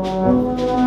Música